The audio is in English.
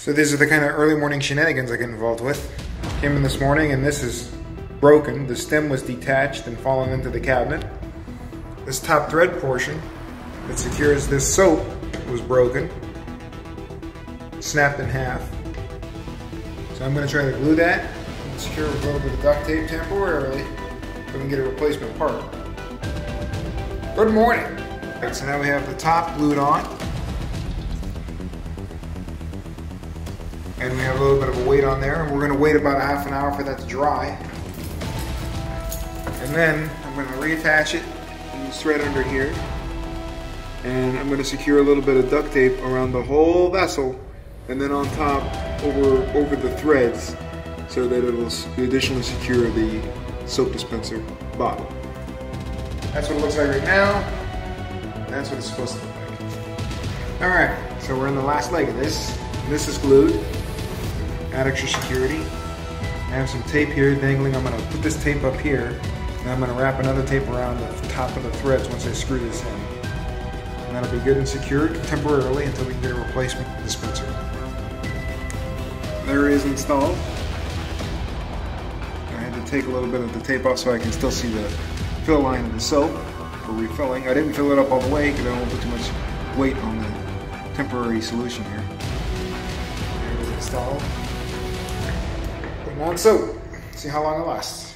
So these are the kind of early morning shenanigans I get involved with. Came in this morning and this is broken. The stem was detached and fallen into the cabinet. This top thread portion that secures this soap was broken, snapped in half. So I'm gonna try to glue that and secure it with a little bit of duct tape temporarily so we can get a replacement part. Good morning. So now we have the top glued on. And we have a little bit of a weight on there and we're going to wait about a half an hour for that to dry and then I'm to reattach it thread under here and I'm going to secure a little bit of duct tape around the whole vessel and then on top over over the threads so that it will additionally secure the soap dispenser bottle. That's what it looks like right now. That's what it's supposed to look like. Alright, so we're in the last leg of this. This is glued add extra security. I have some tape here dangling. I'm gonna put this tape up here, and I'm gonna wrap another tape around the top of the threads once I screw this in. And that'll be good and secured temporarily until we can get a replacement dispenser. There it is installed. I had to take a little bit of the tape off so I can still see the fill line of the soap for refilling. I didn't fill it up all the way because I don't want to put too much weight on the temporary solution here. There it is installed on soap. See how long it lasts.